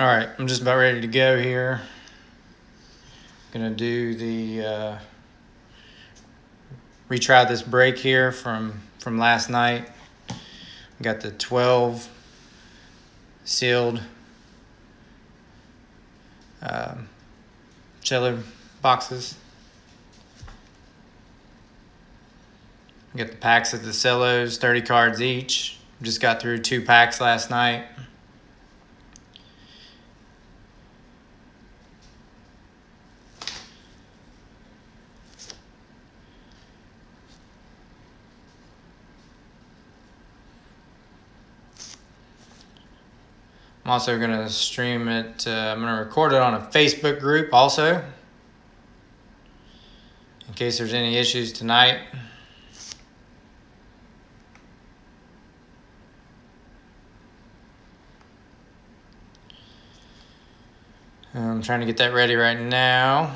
All right, I'm just about ready to go here. Gonna do the uh, retry this break here from from last night. Got the 12 sealed um, cello boxes. Got the packs of the cellos, 30 cards each. Just got through two packs last night. I'm also going to stream it, uh, I'm going to record it on a Facebook group also. In case there's any issues tonight. I'm trying to get that ready right now.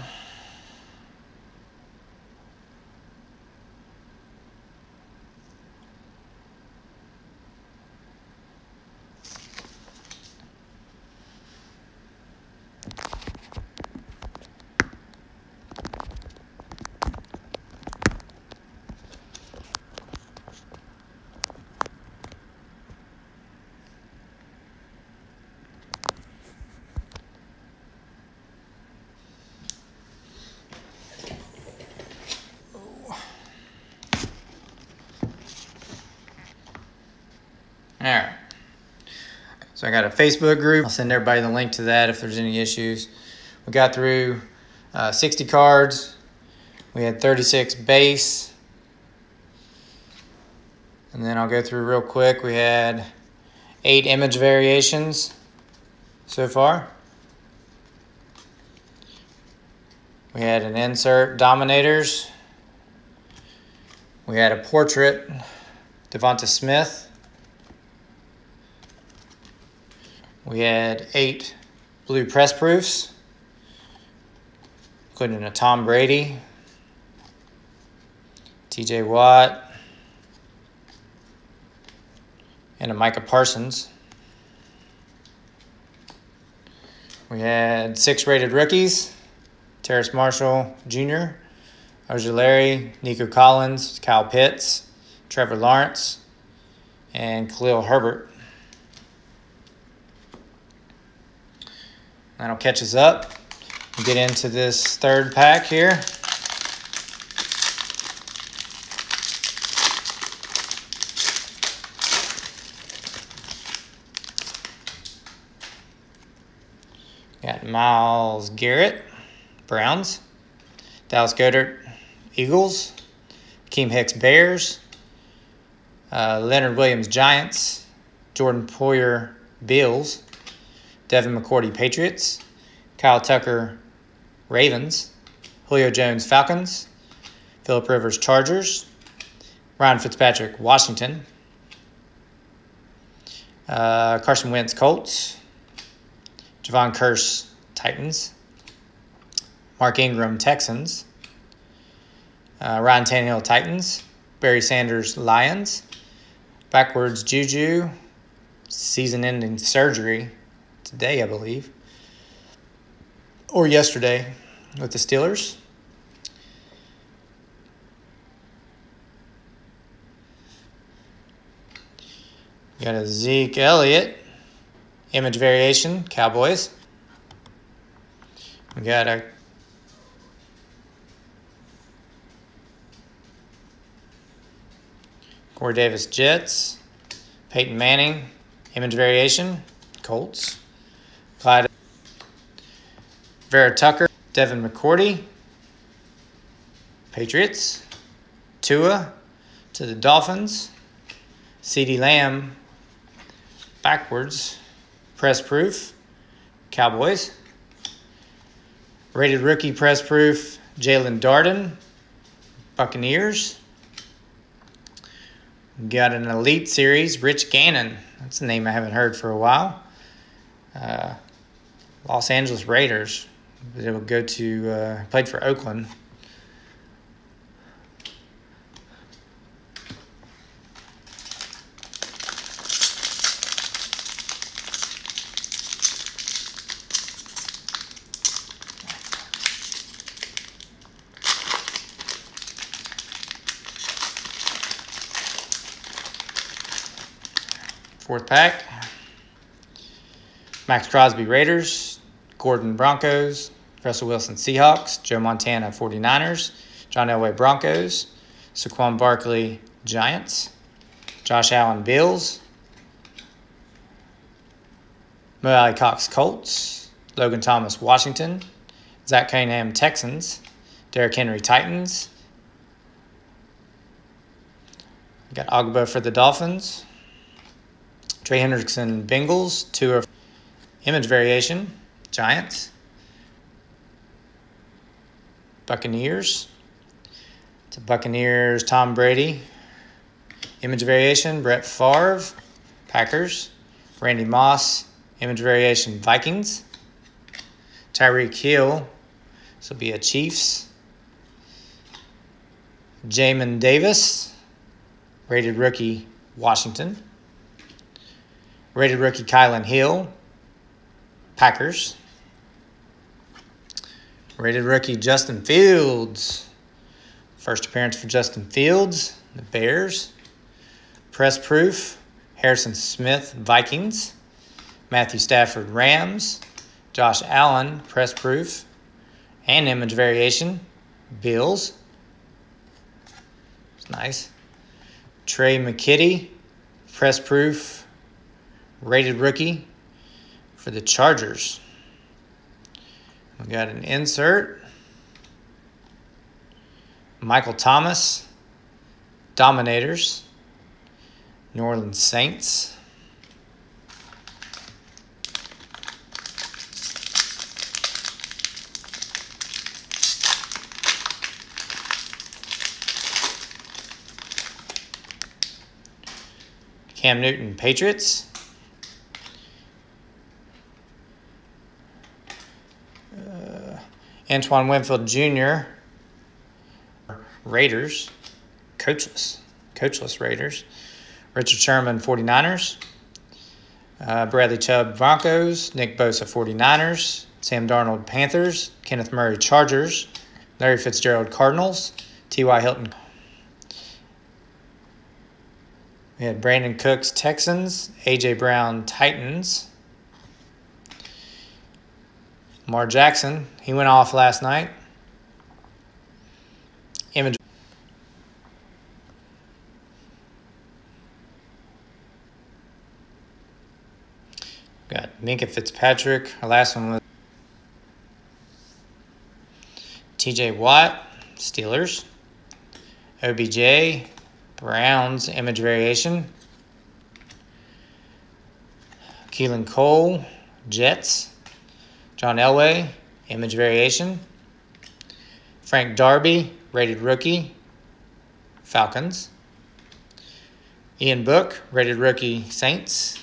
All right. So I got a Facebook group. I'll send everybody the link to that if there's any issues. We got through uh, 60 cards. We had 36 base. And then I'll go through real quick. We had eight image variations so far. We had an insert Dominators. We had a portrait Devonta Smith. We had eight blue press proofs, including a Tom Brady, TJ Watt, and a Micah Parsons. We had six rated rookies Terrace Marshall Jr., Ojulari, Nico Collins, Kyle Pitts, Trevor Lawrence, and Khalil Herbert. That'll catch us up. Get into this third pack here. Got Myles Garrett, Browns. Dallas Goedert, Eagles. Keem Hicks, Bears. Uh, Leonard Williams, Giants. Jordan Poyer, Bills. Devin McCourty, Patriots. Kyle Tucker, Ravens. Julio Jones, Falcons. Philip Rivers, Chargers. Ryan Fitzpatrick, Washington. Uh, Carson Wentz, Colts. Jevon Kearse, Titans. Mark Ingram, Texans. Uh, Ryan Tannehill, Titans. Barry Sanders, Lions. Backwards, Juju, season ending surgery today, I believe, or yesterday with the Steelers. Got a Zeke Elliott image variation, Cowboys. We got a Corey Davis Jets, Peyton Manning image variation, Colts. Vera Tucker, Devin McCourty, Patriots, Tua to the Dolphins, CeeDee Lamb backwards, press proof, Cowboys, rated rookie press proof, Jaelon Darden, Buccaneers. Got an Elite Series, Rich Gannon. That's a name I haven't heard for a while. Uh, Los Angeles Raiders that it will go to uh, played for Oakland. Fourth pack. Maxx Crosby Raiders, Gordon Broncos, Russell Wilson Seahawks, Joe Montana 49ers, John Elway Broncos, Saquon Barkley Giants, Josh Allen Bills, Mo Alie-Cox Colts, Logan Thomas Washington, Zach Cunningham Texans, Derrick Henry Titans. Got Ogbah for the Dolphins. Trey Hendrickson Bengals. Two of image variation Giants. Buccaneers. To Buccaneers Tom Brady. Image variation Brett Favre. Packers. Randy Moss. Image variation Vikings. Tyreek Hill. This will be a Chiefs. Jamin Davis, rated rookie, Washington. Rated rookie, Kylin Hill, Packers. Rated rookie, Justin Fields. First appearance for Justin Fields, the Bears. Press proof, Harrison Smith, Vikings. Matthew Stafford, Rams. Josh Allen, press proof, and image variation, Bills. It's nice. Tre' McKitty, press proof, rated rookie for the Chargers. We got an insert. Michael Thomas, Dominators, New Orleans Saints. Cam Newton, Patriots. Antoine Winfield Jr., Raiders, coachless, coachless Raiders. Richard Sherman, 49ers. Uh, Bradley Chubb, Broncos. Nick Bosa, 49ers. Sam Darnold, Panthers. Kenneth Murray, Chargers. Larry Fitzgerald, Cardinals. T.Y. Hilton, We had Brandin Cooks, Texans, AJ Brown, Titans. Mar Jackson, he went off last night. Image. Got Minkah Fitzpatrick. Our last one was TJ Watt, Steelers. OBJ, Browns image variation. Keelan Cole, Jets. John Elway, image variation. Frank Darby, rated rookie, Falcons. Ian Book, rated rookie, Saints.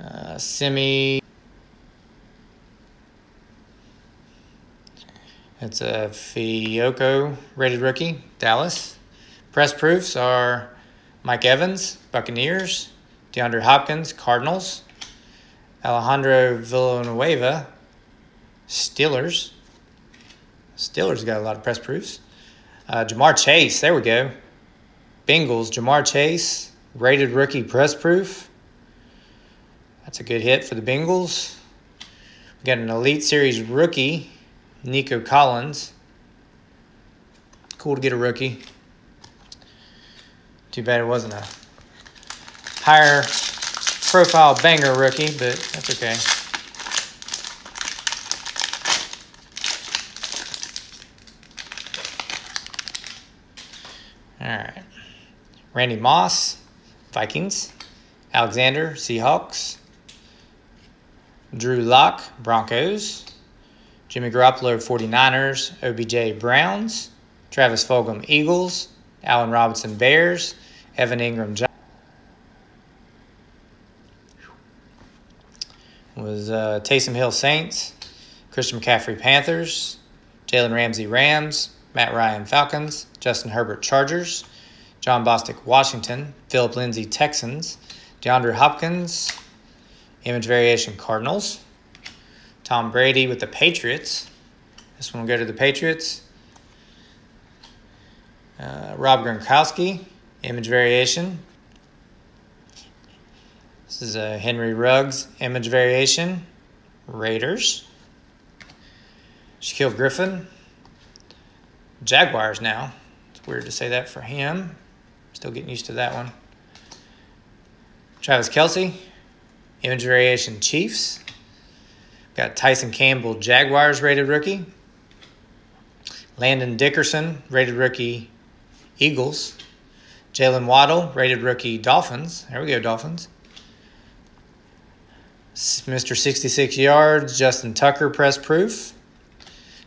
Uh, Semi It's a Fehoko rated rookie, Dallas. Press proofs are Mike Evans, Buccaneers, DeAndre Hopkins, Cardinals, Alejandro Villanueva, Steelers. Steelers got a lot of press proofs. Uh, Ja'Marr Chase, there we go. Bengals, Ja'Marr Chase, rated rookie press proof. That's a good hit for the Bengals. We got an Elite Series rookie, Nico Collins. Cool to get a rookie. Too bad it wasn't a higher profile banger rookie, but that's okay. All right. Randy Moss, Vikings. Alexander, Seahawks. Drew Lock, Broncos. Jimmy Garoppolo, 49ers. OBJ, Browns. Travis Fulgham, Eagles. Allen Robinson, Bears. Evan Engram, Giants. Was uh, Taysom Hill, Saints. Christian McCaffrey, Panthers. Jalen Ramsey, Rams. Matt Ryan, Falcons. Justin Herbert, Chargers. Jon Bostic, Washington. Phillip Lindsay, Texans. DeAndre Hopkins, image variation, Cardinals. Tom Brady with the Patriots. This one will go to the Patriots. Uh, Rob Gronkowski, image variation. This is a Henry Ruggs image variation. Raiders. Shaquill Griffin. Jaguars now. It's weird to say that for him. Still getting used to that one. Travis Kelce, Image variation Chiefs. Got Tyson Campbell, Jaguars rated rookie. Landon Dickerson, rated rookie Eagles. Jalen Waddle, rated rookie Dolphins. There we go, Dolphins. Mr. 66 yards, Justin Tucker, press proof.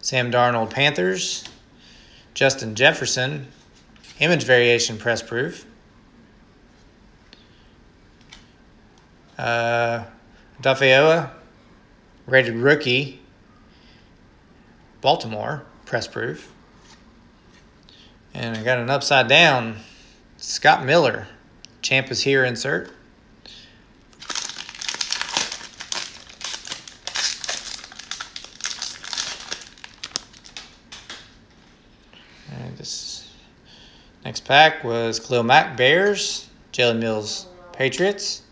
Sam Darnold, Panthers. Justin Jefferson, image variation, press proof. Uh, Dafeoa, rated rookie, Baltimore, press proof. And I got an upside down, Scott Miller, champ is here insert. And this next pack was Khalil Mack Bears, Jalen Mills Patriots,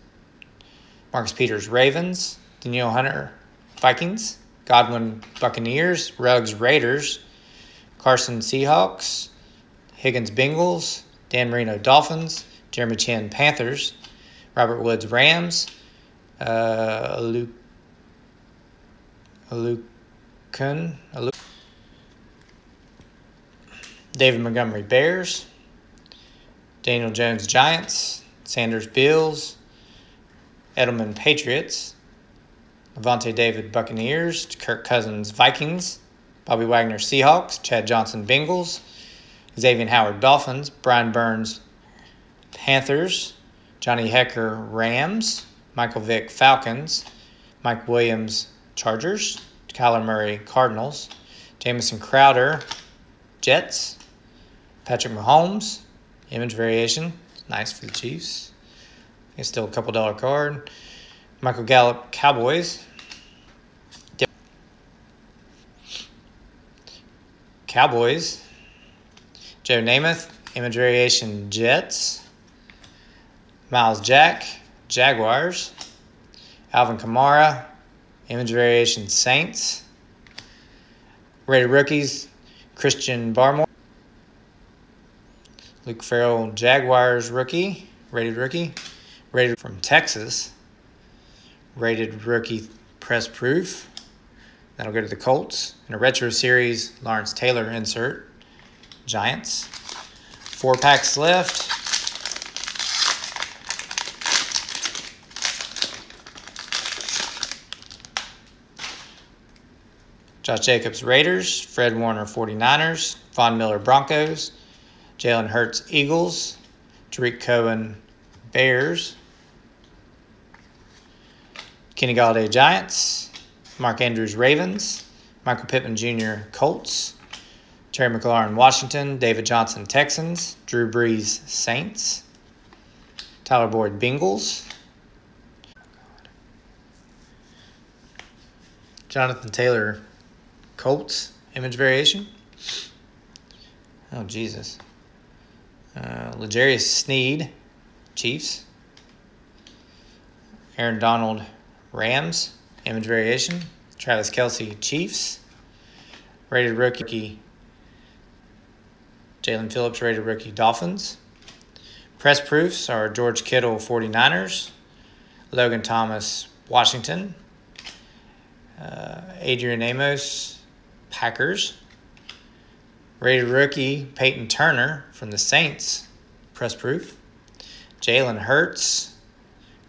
Marcus Peters Ravens, Danielle Hunter Vikings, Godwin Buccaneers, Ruggs Raiders, Carson Seahawks, Higgins Bengals, Dan Marino Dolphins, Jeremy Chinn Panthers, Robert Woods Rams, uh, Luke, Luke, Luke, David Montgomery Bears, Daniel Jones Giants, Sanders Bills, Edelman Patriots, Lavonte David Buccaneers, Kirk Cousins Vikings, Bobby Wagner Seahawks, Chad Johnson Bengals, Xavier Howard Dolphins, Brian Burns Panthers, Johnny Hekker Rams, Michael Vick Falcons, Mike Williams Chargers, Kyler Murray Cardinals, Jamison Crowder Jets, Patrick Mahomes, image variation, nice for the Chiefs. It's still a couple dollar card. Michael Gallup Cowboys. Cowboys. Joe Namath, image variation Jets. Myles Jack, Jaguars. Alvin Kamara, image variation Saints. Rated rookies, Christian Barmore. Luke Farrell, Jaguars rookie, rated rookie. Rated from Texas. Rated rookie press proof. That'll go to the Colts. In a retro series, Lawrence Taylor insert. Giants. Four packs left. Josh Jacobs Raiders, Fred Warner 49ers, Von Miller Broncos, Jalen Hurts Eagles, Tarik Cohen Bears, Kenny Golladay Giants, Mark Andrews Ravens, Michael Pittman Jr. Colts, Terry McLaurin Washington, David Johnson Texans, Drew Brees Saints, Tyler Boyd Bengals, Jonathan Taylor Colts image variation. Oh Jesus. Uh, L'Jarius Sneed Chiefs. Aaron Donald Rams image variation. Travis Kelce, Chiefs. Rated rookie Jaelan Phillips rated rookie Dolphins. Press proofs are George Kittle 49ers. Logan Thomas Washington. Uh, Adrian Amos Packers. Rated rookie Peyton Turner from the Saints, press proof. Jalen Hurts,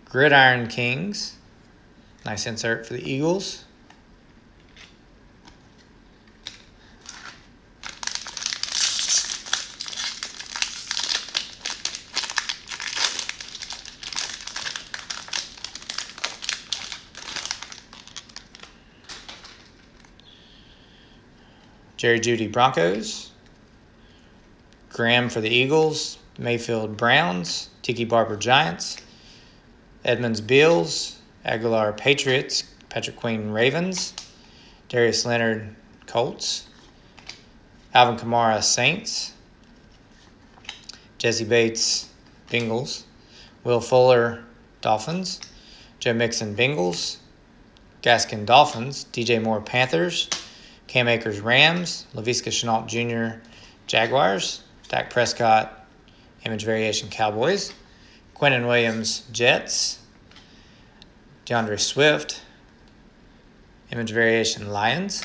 Gridiron Kings. Nice insert for the Eagles. Jerry Jeudy Broncos, Graham for the Eagles, Mayfield Browns, Tiki Barber Giants, Edmonds Bills, Agholor Patriots, Patrick Queen Ravens, Darius Leonard Colts, Alvin Kamara Saints, Jessie Bates Bengals, Will Fuller Dolphins, Joe Mixon Bengals, Gaskin Dolphins, DJ Moore Panthers, Cam Akers Rams, Laviska Shenault Jr. Jaguars, Dak Prescott Image Variation Cowboys, Quinnen Williams Jets, D'Andre Swift Image Variation Lions,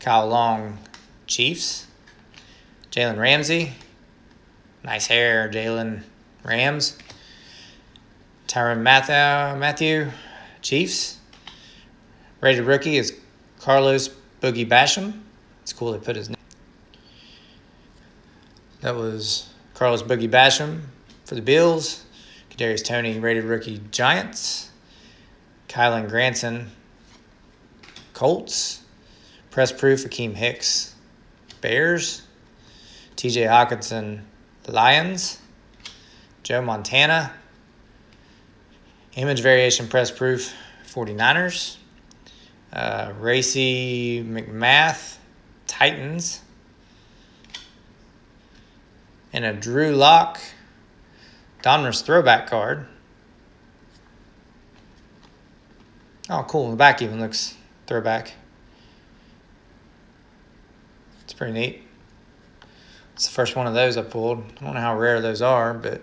Kyle Long Chiefs, Jalen Ramsey, nice hair, Jalen Rams, Tyrann Matthew, Mathieu Chiefs. Rated rookie is Carlos Boogie Basham. It's cool they put his name. That was Carlos Boogie Basham for the Bills. Kadarius Toney, rated rookie Giants. Kylen Granson, Colts. Press proof Akiem Hicks, Bears. TJ Hockenson, Lions. Joe Montana, Image variation press proof 49ers. Uh, Racey McMath, Titans. And a Drew Lock, Donruss throwback card. Oh, cool. The back even looks throwback. It's pretty neat. It's the first one of those I pulled. I don't know how rare those are, but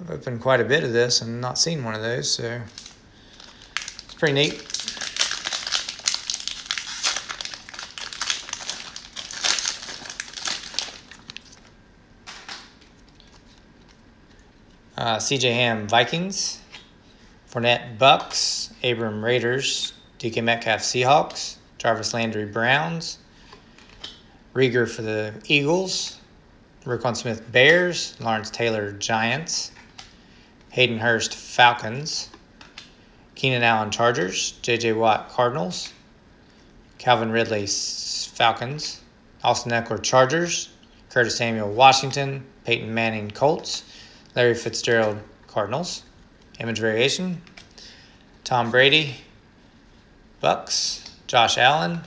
I've opened quite a bit of this and not seen one of those, so it's pretty neat. Uh, CJ Ham Vikings, Fournette Bucks, Abram Raiders, DK Metcalf Seahawks, Jarvis Landry Browns, Reagor for the Eagles, Roquan Smith Bears, Lawrence Taylor Giants, Hayden Hurst Falcons, Keenan Allen Chargers, J.J. Watt Cardinals, Calvin Ridley Falcons, Austin Ekeler Chargers, Curtis Samuel Washington, Peyton Manning Colts, Larry Fitzgerald Cardinals, Image Variation, Tom Brady Bucks, Josh Allen,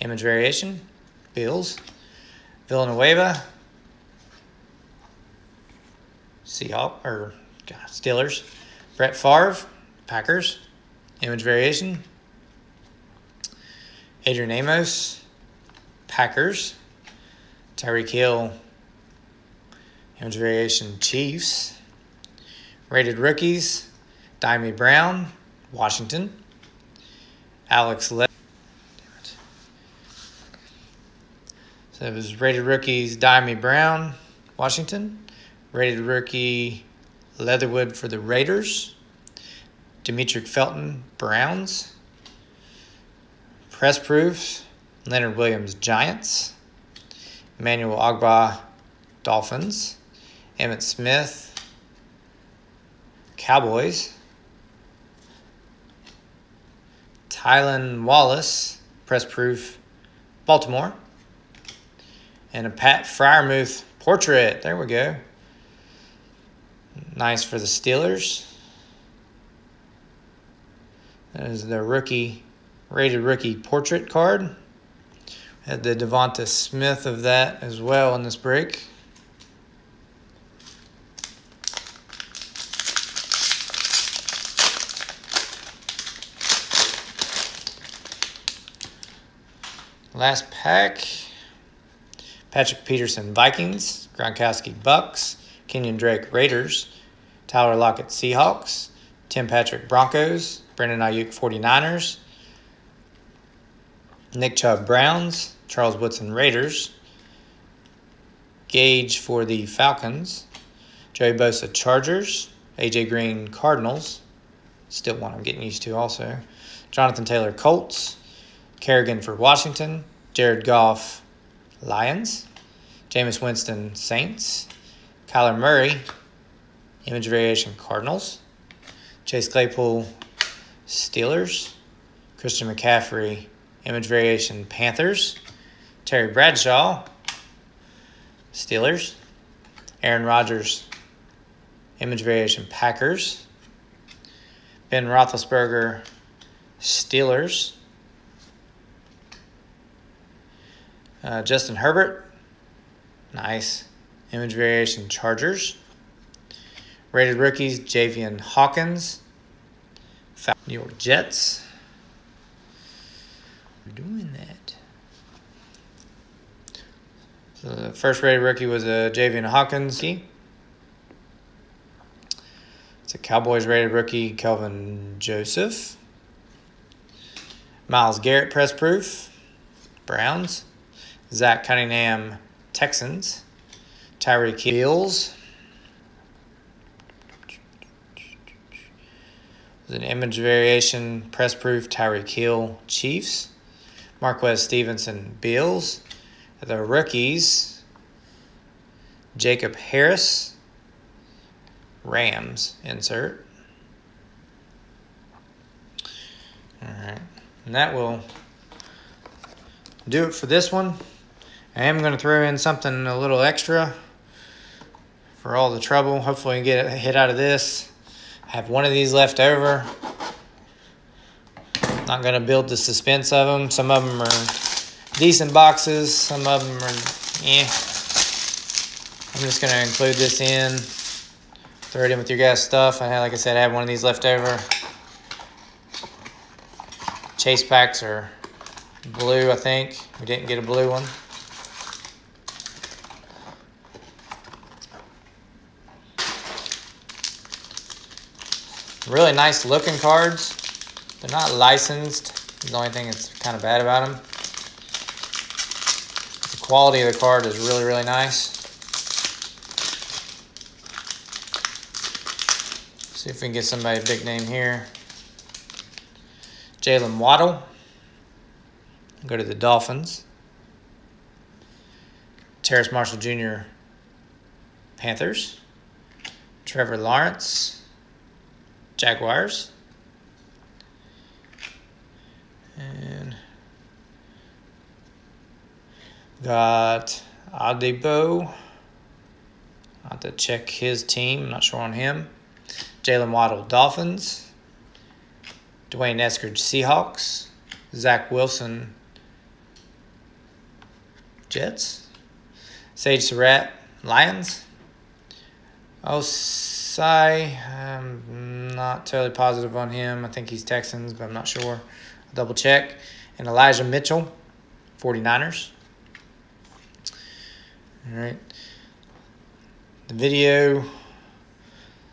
Image Variation, Bills, Villanueva Seahawks or Steelers. Brett Favre, Packers. Image variation. Adrian Amos, Packers. Tyreek Hill, image variation, Chiefs. Rated rookies, Dyami Brown, Washington. Alex Le- So it was rated rookies, Dyami Brown, Washington. Rated rookie Leatherwood for the Raiders. Demetric Felton Browns. Press proofs Leonard Williams Giants. Emmanuel Ogbah Dolphins. Emmitt Smith Cowboys. Tylan Wallace Press proof Baltimore. And a Pat Freiermuth portrait. There we go. Nice for the Steelers. That is the rookie, rated rookie portrait card. Had the Devonta Smith of that as well in this break. Last pack. Patrick Peterson Vikings, Gronkowski Bucks, Kenyon Drake Raiders, Tyler Lockett Seahawks, Tim Patrick Broncos, Brandon Aiyuk 49ers, Nick Chubb Browns, Charles Woodson Raiders, Gage for the Falcons, Joey Bosa Chargers, AJ Green Cardinals, still one I'm getting used to also, Jonathan Taylor Colts, Kerrigan for Washington, Jared Goff Lions, Jameis Winston Saints, Kyler Murray, Image Variation Cardinals, Chase Claypool Steelers, Christian McCaffrey Image Variation Panthers, Terry Bradshaw Steelers, Aaron Rodgers Image Variation Packers, Ben Roethlisberger Steelers, uh, Justin Herbert Nice. Image variation Chargers. rated rookies Javian Hawkins, New York Jets. We're doing that. So the first rated rookie was a uh, Javian Hawkins. It's a Cowboys rated rookie, Kelvin Joseph. Myles Garrett, press proof. Browns. Zach Cunningham, Texans. Tyreek Hills. There's an image variation, press proof, Tyreek Hill, Chiefs. Marquez Stevenson, Bills. The rookies, Jacob Harris, Rams, insert. All right, and that will do it for this one. I am going to throw in something a little extra for all the trouble. Hopefully, we get a hit out of this. I have one of these left over. Not going to build the suspense of them. Some of them are decent boxes. Some of them are, eh. I'm just going to include this in. Throw it in with your guys' stuff. I like I said, I have one of these left over. Chase packs are blue, I think. We didn't get a blue one. Really nice looking cards. They're not licensed. The only thing that's kind of bad about them. The quality of the card is really, really nice. See if we can get somebody a big name here. Jalen Waddle. Go to the Dolphins. Terrace Marshall Jr. Panthers. Trevor Lawrence. Jaguars. And got Adebo. I have to check his team. I'm not sure on him. Jalen Waddle, Dolphins. D'Wayne Eskridge, Seahawks. Zach Wilson, Jets. Sage Surratt, Lions. Ossai, I'm um, not totally positive on him. I think he's Texans, but I'm not sure. I'll double check. And Elijah Mitchell, 49ers. All right. The video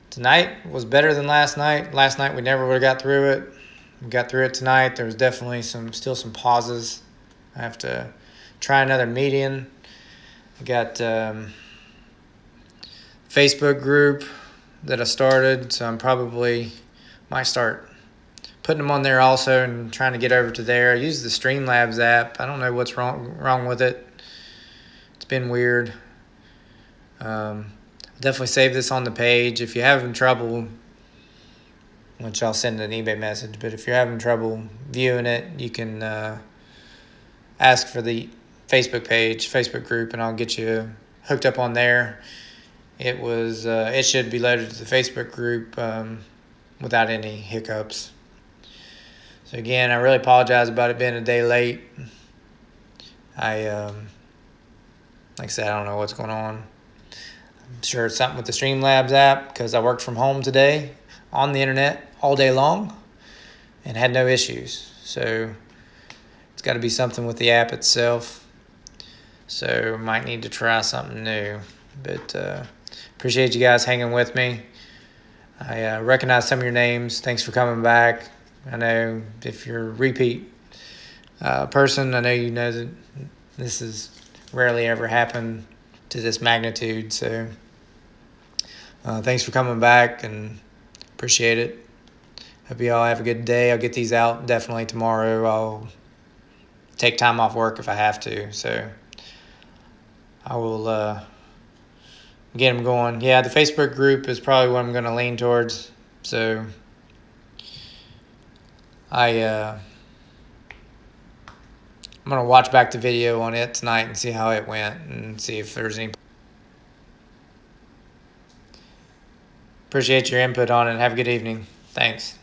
tonight was better than last night. Last night we never would have got through it. We got through it tonight. There was definitely some still some pauses. I have to try another median. I got um, Facebook group that I started, so I'm probably might start putting them on there also and trying to get over to there. I use the Streamlabs app. I don't know what's wrong wrong with it. It's been weird. Um, definitely save this on the page. If you're having trouble, which I'll send an eBay message, but if you're having trouble viewing it, you can uh, ask for the Facebook page, Facebook group, and I'll get you hooked up on there it was uh, it should be loaded to the Facebook group um, without any hiccups. So again, I really apologize about it being a day late. I um, like I said, I don't know what's going on. I'm sure it's something with the Streamlabs app because I worked from home today on the internet all day long and had no issues. So it's got to be something with the app itself. So might need to try something new, but. Uh, Appreciate you guys hanging with me. I uh, recognize some of your names. Thanks for coming back. I know if you're a repeat uh, person, I know you know that this has rarely ever happened to this magnitude. So uh, thanks for coming back and appreciate it. Hope you all have a good day. I'll get these out definitely tomorrow. I'll take time off work if I have to. So I will. Uh, get them going. Yeah, the Facebook group is probably what I'm going to lean towards. So I uh, I'm going to watch back the video on it tonight and see how it went and see if there's any Appreciate your input on it. Have a good evening. Thanks.